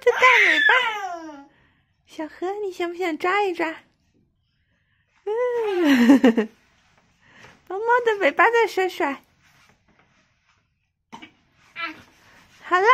的大尾巴。小何，你想不想抓一抓？嗯，猫猫的尾巴在甩甩。好了。